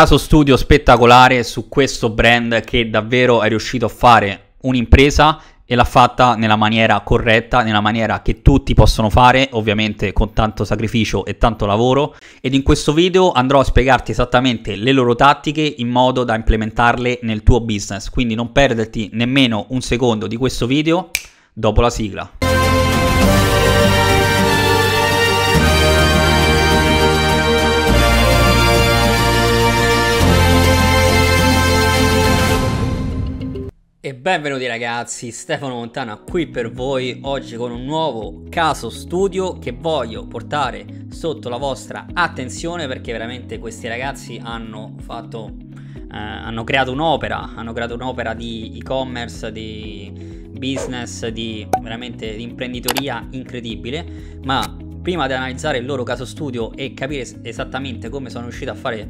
caso studio spettacolare su questo brand che davvero è riuscito a fare un'impresa e l'ha fatta nella maniera corretta, nella maniera che tutti possono fare, ovviamente con tanto sacrificio e tanto lavoro. Ed in questo video andrò a spiegarti esattamente le loro tattiche in modo da implementarle nel tuo business. Quindi non perderti nemmeno un secondo di questo video dopo la sigla. E benvenuti ragazzi, Stefano Montana qui per voi oggi con un nuovo caso studio che voglio portare sotto la vostra attenzione perché veramente questi ragazzi hanno fatto, eh, hanno creato un'opera, hanno creato un'opera di e-commerce, di business, di veramente di imprenditoria incredibile, ma prima di analizzare il loro caso studio e capire esattamente come sono riusciti a fare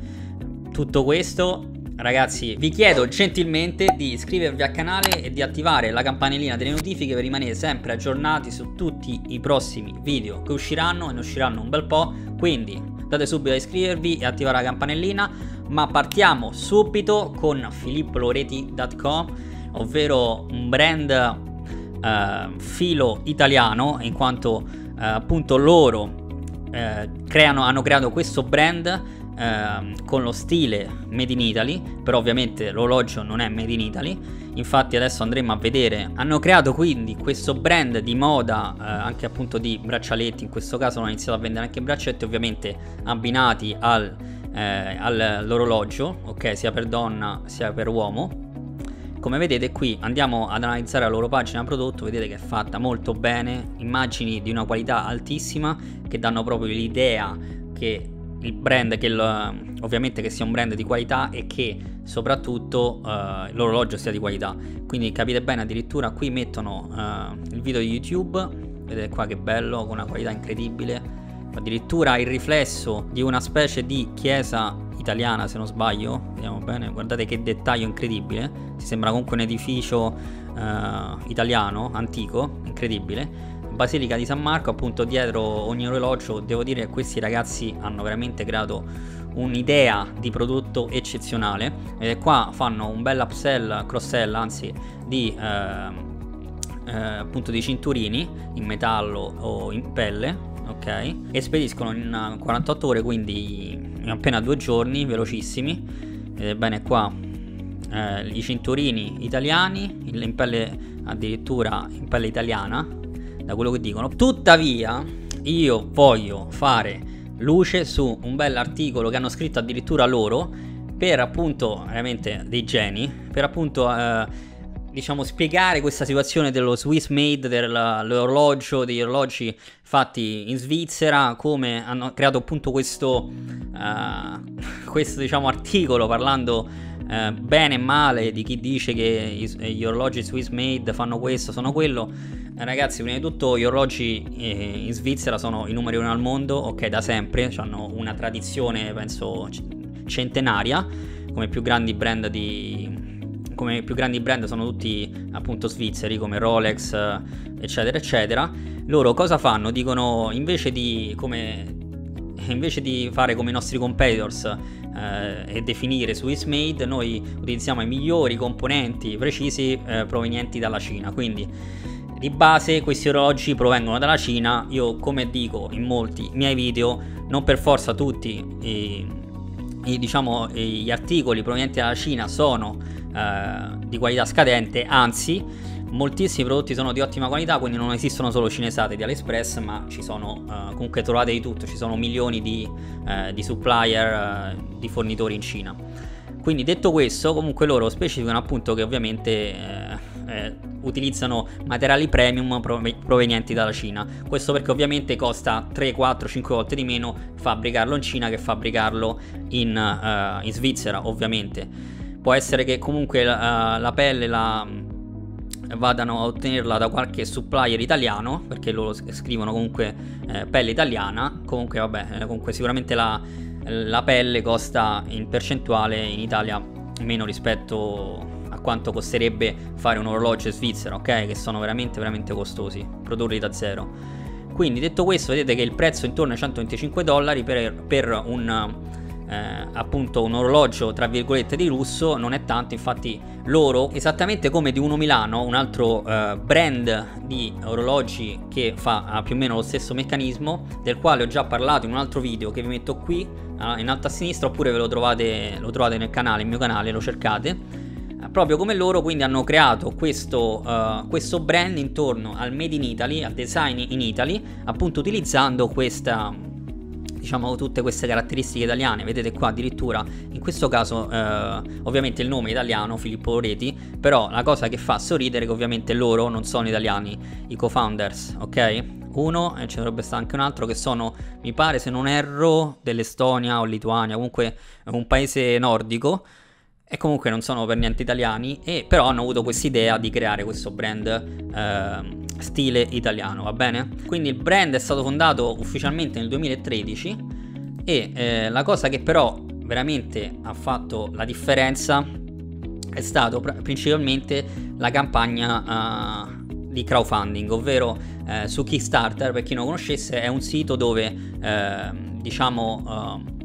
tutto questo Ragazzi, vi chiedo gentilmente di iscrivervi al canale e di attivare la campanellina delle notifiche per rimanere sempre aggiornati su tutti i prossimi video che usciranno e ne usciranno un bel po'. Quindi date subito a iscrivervi e attivare la campanellina. Ma partiamo subito con filippoloreti.com, ovvero un brand eh, filo italiano, in quanto eh, appunto loro eh, creano, hanno creato questo brand ehm, con lo stile Made in Italy, però ovviamente l'orologio non è Made in Italy, infatti adesso andremo a vedere, hanno creato quindi questo brand di moda eh, anche appunto di braccialetti, in questo caso hanno iniziato a vendere anche braccialetti ovviamente abbinati al, eh, all'orologio, ok, sia per donna sia per uomo. Come vedete qui andiamo ad analizzare la loro pagina prodotto, vedete che è fatta molto bene, immagini di una qualità altissima che danno proprio l'idea che il brand che il, ovviamente che sia un brand di qualità e che soprattutto uh, l'orologio sia di qualità. Quindi capite bene addirittura qui mettono uh, il video di youtube vedete qua che bello con una qualità incredibile. Addirittura il riflesso di una specie di chiesa italiana se non sbaglio vediamo bene guardate che dettaglio incredibile si sembra comunque un edificio uh, italiano antico incredibile Basilica di San Marco, appunto dietro ogni orologio, devo dire che questi ragazzi hanno veramente creato un'idea di prodotto eccezionale. E qua fanno un bel upsell, cross-sell, anzi, di eh, eh, appunto di cinturini in metallo o in pelle, ok? E spediscono in 48 ore, quindi in appena due giorni, velocissimi. Vedete bene qua eh, i cinturini italiani, in pelle addirittura in pelle italiana, da quello che dicono. Tuttavia, io voglio fare luce su un bell'articolo che hanno scritto addirittura loro per appunto, veramente dei geni, per appunto eh, diciamo spiegare questa situazione dello Swiss made, dell'orologio, degli orologi fatti in Svizzera, come hanno creato appunto questo, uh, questo diciamo articolo parlando uh, bene e male di chi dice che gli orologi Swiss made fanno questo, sono quello Ragazzi, prima di tutto gli orologi eh, in Svizzera sono i numeri uno al mondo, ok, da sempre, hanno una tradizione, penso, centenaria, come più grandi brand di... come più grandi brand sono tutti appunto svizzeri, come Rolex, eccetera, eccetera. Loro cosa fanno? Dicono, invece di, come, invece di fare come i nostri competitors eh, e definire Swiss made, noi utilizziamo i migliori componenti precisi eh, provenienti dalla Cina, quindi di base questi orologi provengono dalla Cina, io come dico in molti miei video, non per forza tutti i, i, diciamo, gli articoli provenienti dalla Cina sono eh, di qualità scadente, anzi moltissimi prodotti sono di ottima qualità, quindi non esistono solo cinesate di AliExpress, ma ci sono eh, comunque trovate di tutto, ci sono milioni di, eh, di supplier, eh, di fornitori in Cina. Quindi detto questo, comunque loro specificano appunto che ovviamente eh, utilizzano materiali premium provenienti dalla Cina. Questo perché ovviamente costa 3, 4, 5 volte di meno fabbricarlo in Cina che fabbricarlo in, uh, in Svizzera, ovviamente. Può essere che comunque la, la pelle la vadano a ottenerla da qualche supplier italiano, perché loro scrivono comunque eh, pelle italiana, comunque vabbè, eh, comunque sicuramente la, la pelle costa in percentuale in Italia meno rispetto quanto costerebbe fare un orologio svizzero, ok? Che sono veramente veramente costosi, produrli da zero. Quindi detto questo vedete che il prezzo è intorno ai 125 dollari per, per un, eh, appunto un orologio tra virgolette di lusso non è tanto, infatti loro, esattamente come di Uno Milano, un altro eh, brand di orologi che fa più o meno lo stesso meccanismo, del quale ho già parlato in un altro video che vi metto qui in alto a sinistra oppure ve lo trovate, lo trovate nel canale, il mio canale, lo cercate proprio come loro quindi hanno creato questo, uh, questo, brand intorno al Made in Italy, al design in Italy, appunto utilizzando questa, diciamo tutte queste caratteristiche italiane, vedete qua addirittura in questo caso uh, ovviamente il nome è italiano, Filippo Reti, però la cosa che fa sorridere è che ovviamente loro non sono italiani, i co-founders, ok? Uno e ce dovrebbe stare anche un altro che sono, mi pare se non erro, dell'Estonia o Lituania, comunque un paese nordico e comunque non sono per niente italiani, e però hanno avuto quest'idea di creare questo brand eh, stile italiano, va bene? Quindi il brand è stato fondato ufficialmente nel 2013 e eh, la cosa che però veramente ha fatto la differenza è stato pr- principalmente la campagna uh, di crowdfunding, ovvero uh, su Kickstarter, per chi non conoscesse, è un sito dove uh, diciamo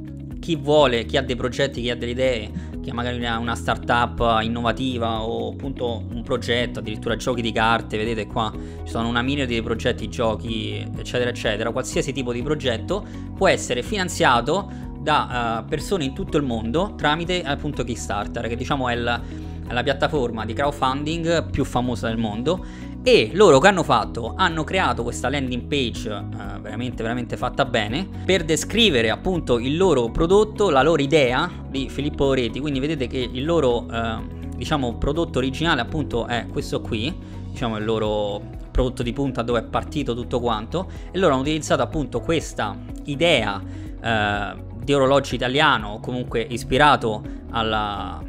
chi vuole, chi ha dei progetti, chi ha delle idee, che magari una, una startup innovativa o appunto un progetto, addirittura giochi di carte, vedete qua ci sono una miriade di progetti, giochi, eccetera, eccetera, qualsiasi tipo di progetto può essere finanziato da uh, persone in tutto il mondo tramite appunto Kickstarter, che diciamo è il, la piattaforma di crowdfunding più famosa del mondo e loro che hanno fatto? Hanno creato questa landing page eh, veramente veramente fatta bene per descrivere appunto il loro prodotto, la loro idea di Filippo Reti, quindi vedete che il loro eh, diciamo prodotto originale appunto è questo qui, diciamo il loro prodotto di punta dove è partito tutto quanto. E loro hanno utilizzato appunto questa idea eh, di orologio italiano comunque ispirato alla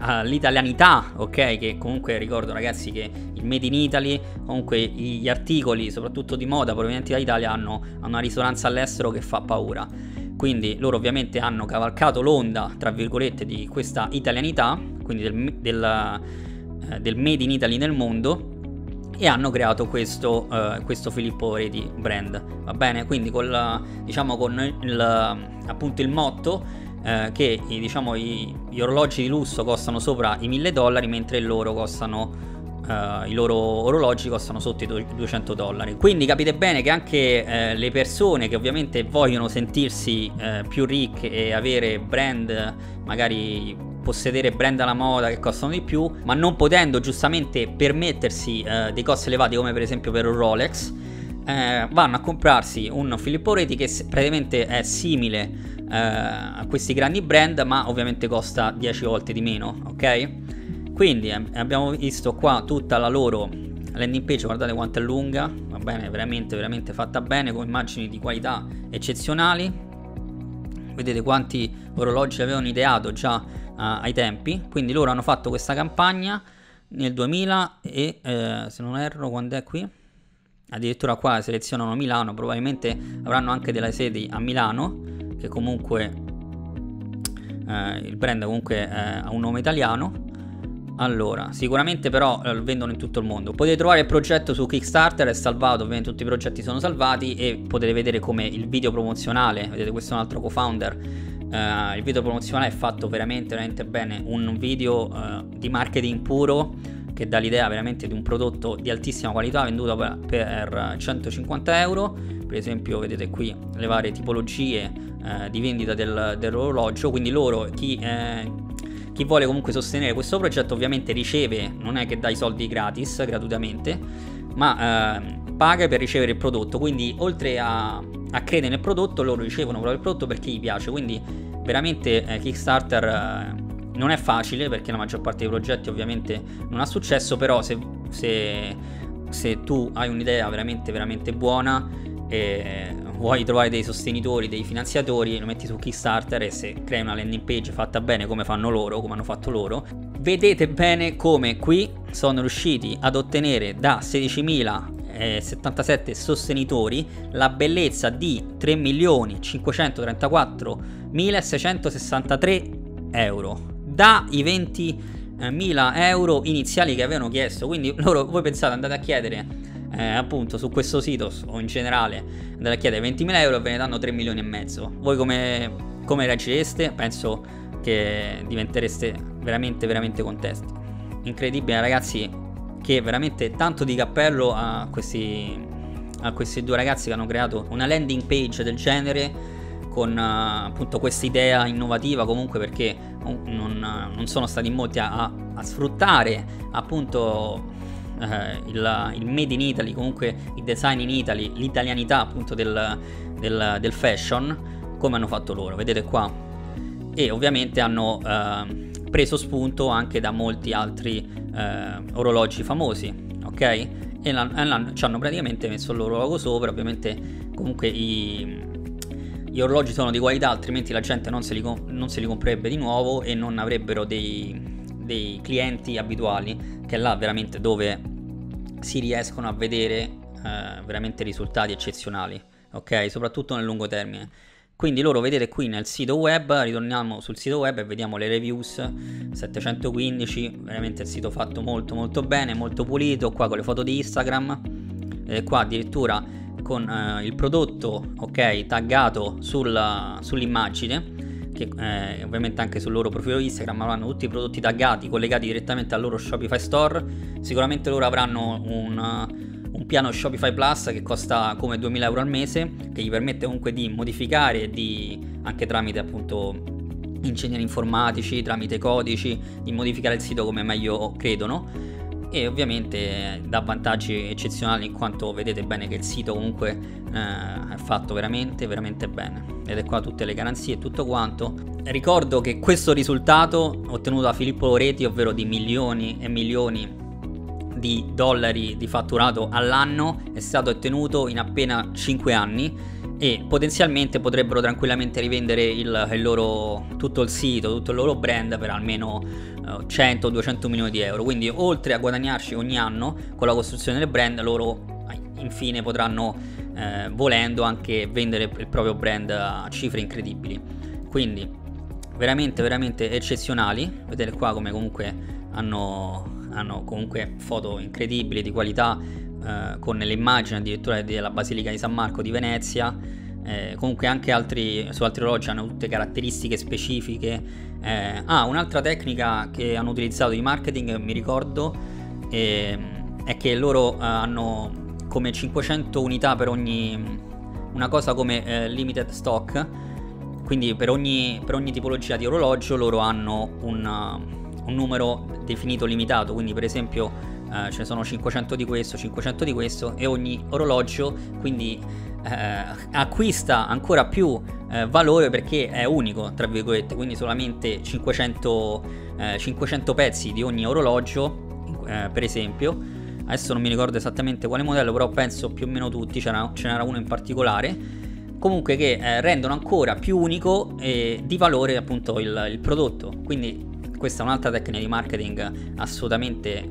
all'italianità, ok? Che comunque ricordo ragazzi che il Made in Italy, comunque gli articoli, soprattutto di moda provenienti dall'Italia, hanno, una risonanza all'estero che fa paura. Quindi loro ovviamente hanno cavalcato l'onda, tra virgolette, di questa italianità, quindi del, del, eh, del Made in Italy nel mondo, e hanno creato questo, uh, questo Filippo Reti brand, va bene? Quindi col, diciamo con il, appunto il motto eh, che diciamo, i, gli orologi di lusso costano sopra i 1000 dollari mentre loro costano Uh, i loro orologi costano sotto i 200 dollari. Quindi capite bene che anche uh, le persone che ovviamente vogliono sentirsi uh, più ricche e avere brand, magari possedere brand alla moda che costano di più, ma non potendo giustamente permettersi dei costi elevati come per esempio per un Rolex, vanno a comprarsi un Filippo Reti che praticamente è simile eh, a questi grandi brand, ma ovviamente costa 10 volte di meno, ok? Quindi eh, abbiamo visto qua tutta la loro landing page, guardate quanto è lunga, va bene, veramente, veramente fatta bene, con immagini di qualità eccezionali. Vedete quanti orologi avevano ideato già uh, ai tempi, quindi loro hanno fatto questa campagna nel 2000 e eh, se non erro quando è qui addirittura qua selezionano Milano probabilmente avranno anche delle sedi a Milano che comunque eh, il brand comunque ha un nome italiano. Allora, sicuramente però eh, lo vendono in tutto il mondo. Potete trovare il progetto su Kickstarter, è salvato, ovviamente tutti i progetti sono salvati e potete vedere come il video promozionale, vedete questo è un altro co-founder, eh, il video promozionale è fatto veramente, veramente bene, un video eh, di marketing puro che dà l'idea veramente di un prodotto di altissima qualità venduto per, per 150 euro, per esempio vedete qui le varie tipologie eh, di vendita del, dell'orologio, quindi loro, chi, eh, chi, vuole comunque sostenere questo progetto ovviamente riceve, non è che dà i soldi gratis, gratuitamente, ma eh, paga per ricevere il prodotto, quindi oltre a, a, credere nel prodotto loro ricevono proprio il prodotto perché gli piace, quindi veramente eh, Kickstarter eh, non è facile perché la maggior parte dei progetti ovviamente non ha successo, però se, se, se tu hai un'idea veramente veramente buona e vuoi trovare dei sostenitori, dei finanziatori, lo metti su Kickstarter e se crei una landing page fatta bene come fanno loro, come hanno fatto loro, vedete bene come qui sono riusciti ad ottenere da 16.077 sostenitori la bellezza di 3.534.663 euro dai 20.000 euro iniziali che avevano chiesto quindi loro voi pensate andate a chiedere eh, appunto su questo sito o in generale andate a chiedere 20.000 euro e ve ne danno 3 milioni e mezzo. Voi come, come reagireste? Penso che diventereste veramente veramente contesti. Incredibile ragazzi che veramente tanto di cappello a questi, a questi due ragazzi che hanno creato una landing page del genere con uh, appunto questa idea innovativa comunque perché non, non, sono stati molti a, a sfruttare appunto eh, il, il, made in Italy, comunque il design in Italy, l'italianità appunto del, del, del fashion come hanno fatto loro, vedete qua e ovviamente hanno eh, preso spunto anche da molti altri eh, orologi famosi, ok? E ci hanno praticamente messo il loro logo sopra, ovviamente comunque i, gli orologi sono di qualità, altrimenti la gente non se li, non se li comprerebbe di nuovo e non avrebbero dei, dei clienti abituali, che è là veramente dove si riescono a vedere eh, veramente risultati eccezionali, ok? Soprattutto nel lungo termine. Quindi loro vedete qui nel sito web, ritorniamo sul sito web e vediamo le reviews 715, veramente il sito fatto molto molto bene, molto pulito, qua con le foto di Instagram, e qua addirittura con eh, il prodotto ok taggato sul, sull'immagine che eh, ovviamente anche sul loro profilo Instagram avranno tutti i prodotti taggati collegati direttamente al loro Shopify Store. Sicuramente loro avranno un, un piano Shopify Plus che costa come 2000 euro al mese che gli permette comunque di modificare di anche tramite appunto ingegneri informatici tramite codici di modificare il sito come meglio credono e ovviamente dà vantaggi eccezionali in quanto vedete bene che il sito comunque eh, è fatto veramente veramente bene. Vedete qua tutte le garanzie e tutto quanto. Ricordo che questo risultato ottenuto da Filippo Loreti ovvero di milioni e milioni di dollari di fatturato all'anno è stato ottenuto in appena 5 anni e potenzialmente potrebbero tranquillamente rivendere il, il loro, tutto il sito, tutto il loro brand per almeno 100-200 milioni di euro. Quindi oltre a guadagnarci ogni anno con la costruzione del brand, loro infine potranno, eh, volendo, anche vendere il proprio brand a cifre incredibili. Quindi veramente, veramente eccezionali. Vedete qua come comunque hanno, hanno comunque foto incredibili di qualità eh, con le immagini addirittura della Basilica di San Marco di Venezia. Eh, comunque anche altri, su altri orologi hanno tutte caratteristiche specifiche. Eh, ah, un'altra tecnica che hanno utilizzato di marketing, mi ricordo, eh, è che loro eh, hanno come 500 unità per ogni... una cosa come eh, limited stock. Quindi per ogni, per ogni, tipologia di orologio loro hanno un, un numero definito limitato. Quindi per esempio Uh, ce ne sono 500 di questo, 500 di questo e ogni orologio quindi eh, acquista ancora più eh, valore perché è unico, tra virgolette, quindi solamente 500, eh, 500 pezzi di ogni orologio, eh, per esempio. Adesso non mi ricordo esattamente quale modello, però penso più o meno tutti, ce n'era uno in particolare. Comunque che eh, rendono ancora più unico e di valore appunto il, il, prodotto. Quindi questa è un'altra tecnica di marketing assolutamente eh,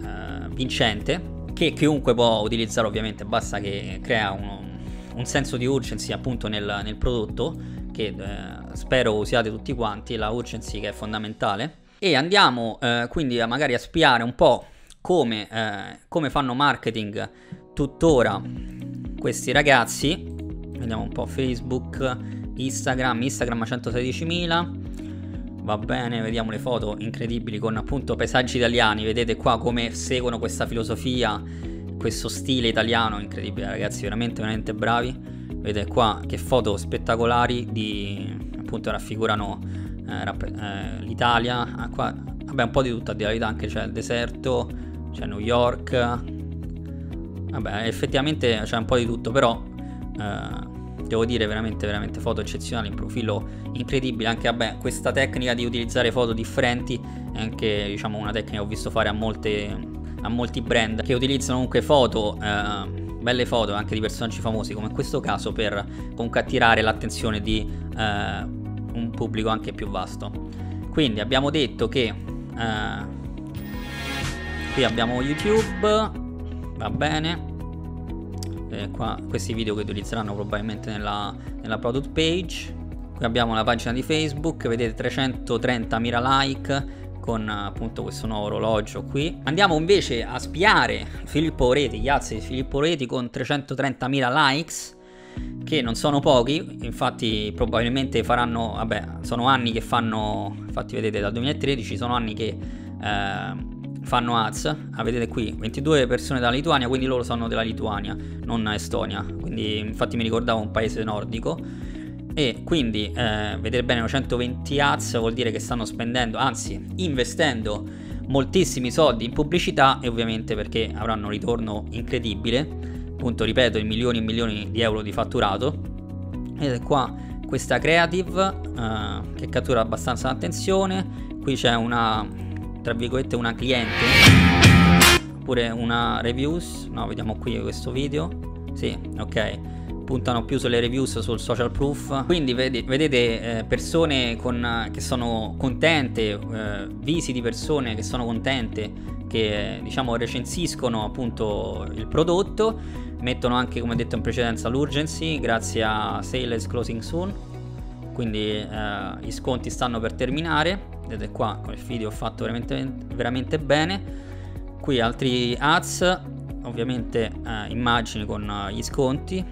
vincente che chiunque può utilizzare ovviamente, basta che crea uno, un senso di urgency appunto nel, nel prodotto che eh, spero usiate tutti quanti, la urgency che è fondamentale. E andiamo eh, quindi a magari a spiare un po' come, eh, come fanno marketing tuttora questi ragazzi. Vediamo un po' Facebook, Instagram, Instagram a 116.000. Va bene, vediamo le foto incredibili con appunto paesaggi italiani. Vedete qua come seguono questa filosofia questo stile italiano incredibile ragazzi veramente veramente bravi. Vedete qua che foto spettacolari di appunto raffigurano eh, rapp- eh, l'Italia. Ah, qua vabbè un po' di tutta di realtà anche c'è il deserto c'è New York. Vabbè effettivamente c'è un po' di tutto però eh, devo dire veramente veramente foto eccezionali in profilo incredibile. Anche vabbè questa tecnica di utilizzare foto differenti è anche diciamo una tecnica che ho visto fare a molte a molti brand che utilizzano comunque foto, eh, belle foto anche di personaggi famosi come in questo caso per comunque attirare l'attenzione di eh, un pubblico anche più vasto. Quindi abbiamo detto che eh, qui abbiamo YouTube, va bene. Eh, qua, questi video che utilizzeranno probabilmente nella, nella product page. Qui abbiamo la pagina di Facebook, vedete 330.000 like, con appunto questo nuovo orologio qui. Andiamo invece a spiare Filippo Reti, gli alzi di Filippo Reti con 330.000 likes. che non sono pochi, infatti probabilmente faranno, vabbè, sono anni che fanno, infatti vedete dal 2013 sono anni che eh, fanno ads, ah, vedete qui 22 persone dalla Lituania, quindi loro sono della Lituania, non Estonia, quindi infatti mi ricordavo un paese nordico e quindi eh, vedere bene 120 ads vuol dire che stanno spendendo, anzi investendo moltissimi soldi in pubblicità e ovviamente perché avranno un ritorno incredibile. Appunto ripeto in milioni e milioni di euro di fatturato. Ed è qua questa creative uh, che cattura abbastanza l'attenzione. Qui c'è una tra virgolette una cliente. Oppure una reviews. No vediamo qui questo video. Sì ok puntano più sulle reviews sul social proof. Quindi vedi, vedete eh, persone con, che sono contente eh, visi di persone che sono contente che diciamo recensiscono appunto il prodotto. Mettono anche come detto in precedenza l'urgency grazie a sales closing soon. Quindi eh, gli sconti stanno per terminare. Vedete qua con il video ho fatto veramente, veramente bene. Qui altri ads ovviamente eh, immagini con eh, gli sconti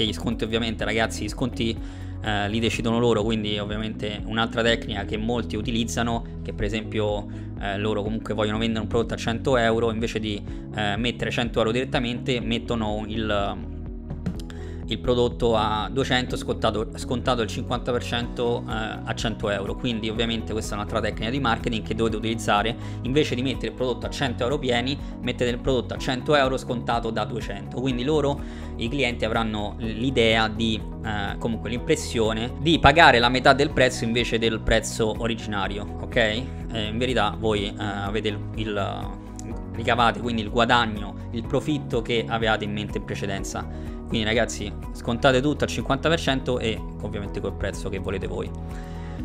che gli sconti ovviamente ragazzi gli sconti eh, li decidono loro, quindi ovviamente un'altra tecnica che molti utilizzano, che per esempio eh, loro comunque vogliono vendere un prodotto a 100 euro, invece di eh, mettere 100 euro direttamente mettono il il prodotto a 200 scontato, scontato il 50% eh, a 100 euro. Quindi ovviamente questa è un'altra tecnica di marketing che dovete utilizzare. Invece di mettere il prodotto a 100 euro pieni mettete il prodotto a 100 euro scontato da 200 quindi loro i clienti avranno l'idea di eh, comunque l'impressione di pagare la metà del prezzo invece del prezzo originario ok? Eh, in verità voi eh, avete il, il ricavate quindi il guadagno il profitto che avevate in mente in precedenza quindi ragazzi scontate tutto al 50% e ovviamente col prezzo che volete voi.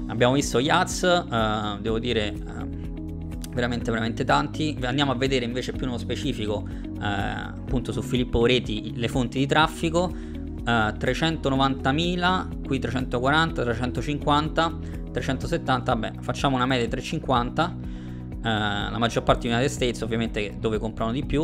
Abbiamo visto gli ads, uh, devo dire uh, veramente veramente tanti. Andiamo a vedere invece più nello specifico uh, appunto su Filippo Reti le fonti di traffico. 390.000, qui 340, 350, 370, vabbè facciamo una media di 350. la maggior parte di United States ovviamente dove comprano di più.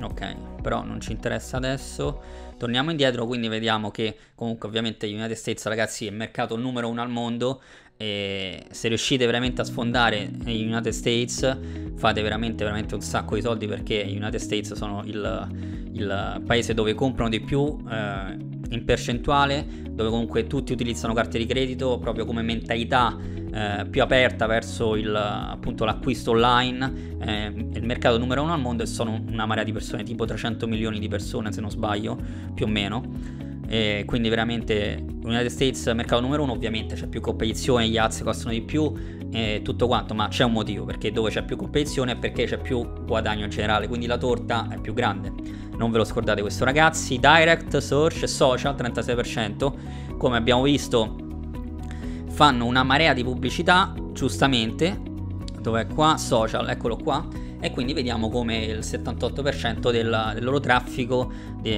Ok, però non ci interessa adesso. Torniamo indietro, quindi vediamo che comunque ovviamente United States ragazzi è il mercato numero uno al mondo e se riuscite veramente a sfondare gli United States fate veramente veramente un sacco di soldi perché gli United States sono il, il paese dove comprano di più eh, in percentuale, dove comunque tutti utilizzano carte di credito proprio come mentalità eh, più aperta verso il, appunto, l'acquisto online. Eh, il mercato numero uno al mondo e sono una marea di persone, tipo 300 milioni di persone se non sbaglio, più o meno. E quindi veramente United States mercato numero uno ovviamente c'è più competizione, gli ads costano di più e tutto quanto, ma c'è un motivo perché dove c'è più competizione è perché c'è più guadagno in generale, quindi la torta è più grande. Non ve lo scordate questo ragazzi, direct, search, social 36%, come abbiamo visto fanno una marea di pubblicità, giustamente, dov'è qua? Social, eccolo qua, e quindi vediamo come il 78% del, del loro traffico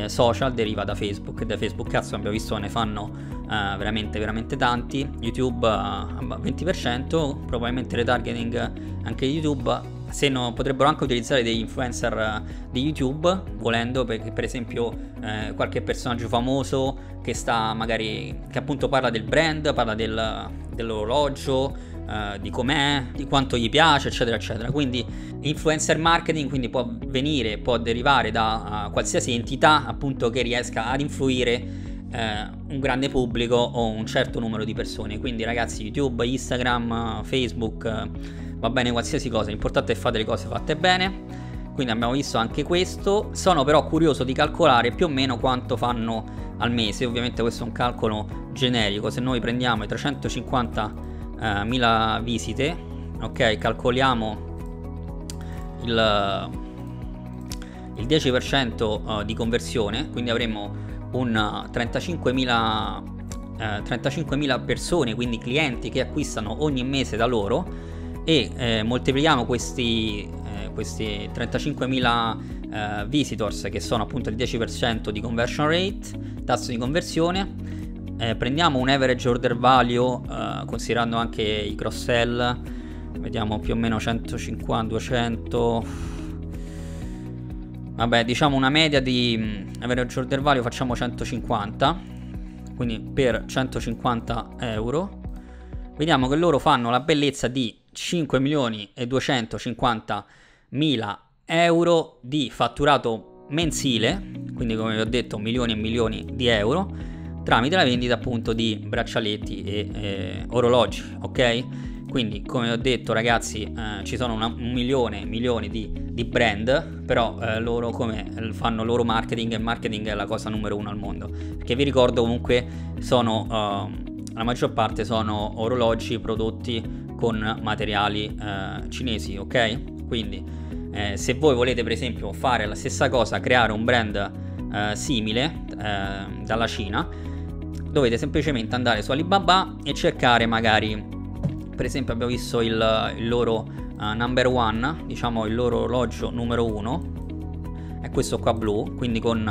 social deriva da Facebook, da Facebook cazzo abbiamo visto ne fanno uh, veramente veramente tanti, YouTube uh, eh, 20%, probabilmente retargeting anche YouTube. Se no potrebbero anche utilizzare degli influencer eh, di YouTube volendo perché per esempio eh, qualche personaggio famoso che sta magari che appunto parla del brand parla del, dell'orologio eh, di com'è di quanto gli piace eccetera eccetera quindi influencer marketing quindi può venire può derivare da uh, qualsiasi entità appunto che riesca ad influire eh, un grande pubblico o un certo numero di persone quindi ragazzi YouTube Instagram Facebook va bene qualsiasi cosa, l'importante è fare le cose fatte bene. Quindi abbiamo visto anche questo. Sono però curioso di calcolare più o meno quanto fanno al mese. Ovviamente questo è un calcolo generico. Se noi prendiamo i 350.000 eh, visite, ok, calcoliamo il, il 10% eh, di conversione, quindi avremo un 35.000 eh, 35.000 persone, quindi clienti che acquistano ogni mese da loro e eh, moltiplichiamo questi, eh, questi 35.000 eh, visitors che sono appunto il 10% di conversion rate, tasso di conversione, eh, prendiamo un average order value eh, considerando anche i cross sell, vediamo più o meno 150, 200 vabbè diciamo una media di mm, average order value facciamo 150 quindi per 150 euro vediamo che loro fanno la bellezza di 5 milioni e 250 mila euro di fatturato mensile quindi come vi ho detto milioni e milioni di euro tramite la vendita appunto di braccialetti e eh, orologi ok quindi, come ho detto, ragazzi, eh, ci sono una, un milione, milioni di, di brand, però eh, loro come fanno loro marketing e marketing è la cosa numero uno al mondo. Perché vi ricordo comunque sono uh, la maggior parte sono orologi prodotti con materiali uh, cinesi, ok? Quindi eh, se voi volete per esempio fare la stessa cosa, creare un brand simile dalla Cina, dovete semplicemente andare su Alibaba e cercare magari per esempio abbiamo visto il, il loro uh, number one, diciamo il loro orologio numero uno, è questo qua blu, quindi con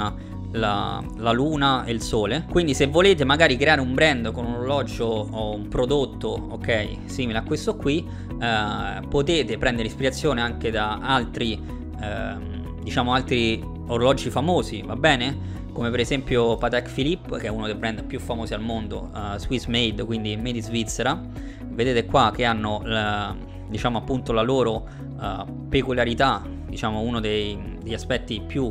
la, la, luna e il sole. Quindi se volete magari creare un brand con un orologio o un prodotto, ok, simile a questo qui, eh, potete prendere ispirazione anche da altri, eh, diciamo altri orologi famosi, va bene? Come per esempio Patek Philippe, che è uno dei brand più famosi al mondo, uh, Swiss made, quindi made in Svizzera. Vedete qua che hanno la, diciamo appunto la loro uh, peculiarità, diciamo uno dei, degli aspetti più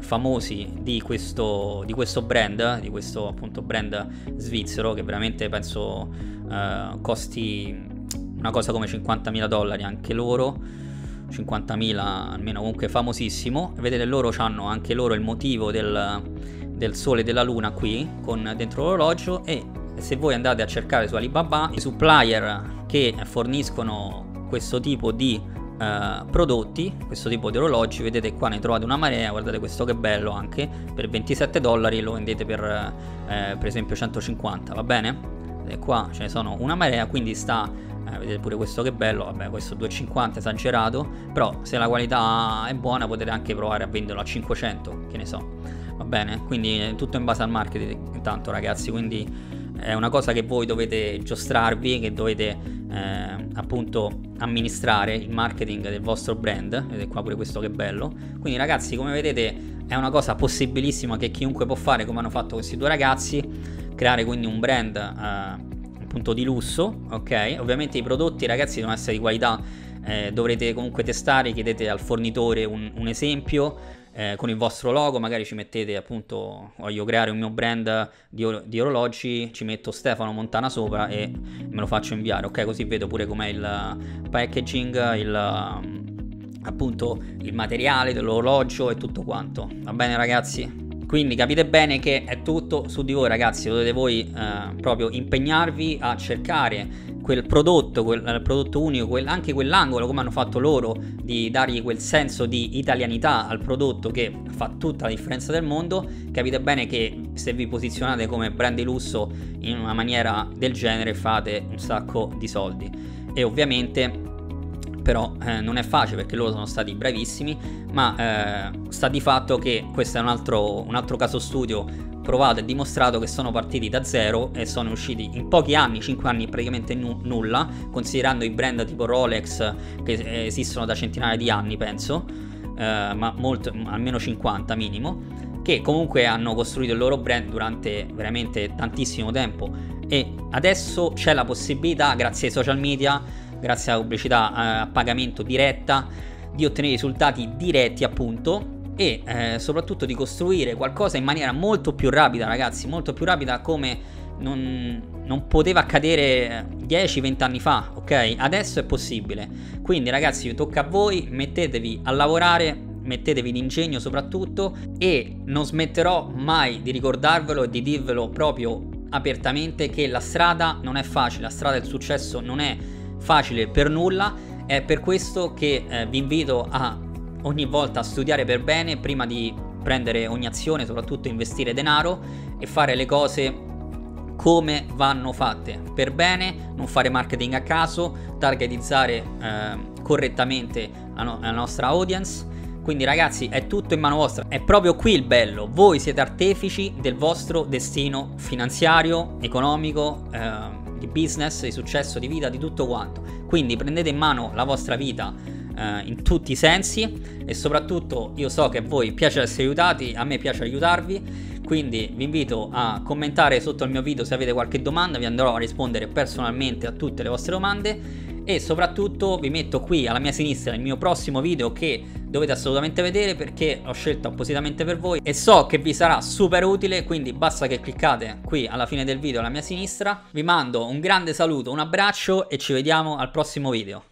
famosi di questo, di questo brand, di questo appunto brand svizzero che veramente penso uh, costi una cosa come 50.000 dollari anche loro 50.000 almeno comunque famosissimo. Vedete loro hanno anche loro il motivo del, del sole e della luna qui con dentro l'orologio. E se voi andate a cercare su Alibaba i supplier che forniscono questo tipo di uh, prodotti, questo tipo di orologi, vedete qua ne trovate una marea, guardate questo che bello anche, per 27 dollari lo vendete per uh, per esempio 150, va bene? E qua ce ne sono una marea, quindi sta eh, vedete pure questo che bello, vabbè questo 2,50 esagerato, però se la qualità è buona potete anche provare a venderlo a 500, che ne so, va bene? Quindi tutto in base al marketing intanto ragazzi, quindi è una cosa che voi dovete giostrarvi, che dovete eh, appunto amministrare il marketing del vostro brand. Vedete qua pure questo che bello. Quindi ragazzi, come vedete, è una cosa possibilissima che chiunque può fare, come hanno fatto questi due ragazzi, creare quindi un brand eh, appunto di lusso, ok? Ovviamente i prodotti, ragazzi, devono essere di qualità. Eh, dovrete comunque testare, chiedete al fornitore un, un esempio eh, con il vostro logo, magari ci mettete appunto, voglio creare un mio brand di, or- di, orologi, ci metto Stefano Montana sopra e me lo faccio inviare, ok? Così vedo pure com'è il packaging, il appunto il materiale dell'orologio e tutto quanto. Va bene ragazzi? Quindi capite bene che è tutto su di voi ragazzi, dovete voi eh, proprio impegnarvi a cercare quel prodotto, quel eh, prodotto unico, quel, anche quell'angolo come hanno fatto loro di dargli quel senso di italianità al prodotto che fa tutta la differenza del mondo. Capite bene che se vi posizionate come brand di lusso in una maniera del genere fate un sacco di soldi. E ovviamente però eh, non è facile perché loro sono stati bravissimi, ma eh, sta di fatto che questo è un altro, un altro caso studio provato e dimostrato che sono partiti da zero e sono usciti in pochi anni, 5 anni praticamente nu- nulla, considerando i brand tipo Rolex che esistono da centinaia di anni penso, eh, ma molto, almeno 50 minimo, che comunque hanno costruito il loro brand durante veramente tantissimo tempo. E adesso c'è la possibilità grazie ai social media grazie alla pubblicità eh, a pagamento diretta, di ottenere risultati diretti appunto e eh, soprattutto di costruire qualcosa in maniera molto più rapida ragazzi, molto più rapida come non, non poteva accadere 10-20 anni fa, ok? Adesso è possibile. Quindi ragazzi tocca a voi, mettetevi a lavorare, mettetevi d'ingegno soprattutto e non smetterò mai di ricordarvelo e di dirvelo proprio apertamente che la strada non è facile, la strada del successo non è facile per nulla. È per questo che eh, vi invito a ogni volta a studiare per bene prima di prendere ogni azione, soprattutto investire denaro e fare le cose come vanno fatte per bene, non fare marketing a caso, targetizzare eh, correttamente la, no- la nostra audience. Quindi ragazzi è tutto in mano vostra, è proprio qui il bello, voi siete artefici del vostro destino finanziario, economico, eh, di business, di successo, di vita, di tutto quanto. Quindi prendete in mano la vostra vita, eh, in tutti i sensi e soprattutto io so che a voi piace essere aiutati, a me piace aiutarvi. Quindi vi invito a commentare sotto il mio video se avete qualche domanda, vi andrò a rispondere personalmente a tutte le vostre domande e soprattutto vi metto qui alla mia sinistra il mio prossimo video che dovete assolutamente vedere perché l'ho scelto appositamente per voi e so che vi sarà super utile quindi basta che cliccate qui alla fine del video alla mia sinistra. Vi mando un grande saluto un abbraccio e ci vediamo al prossimo video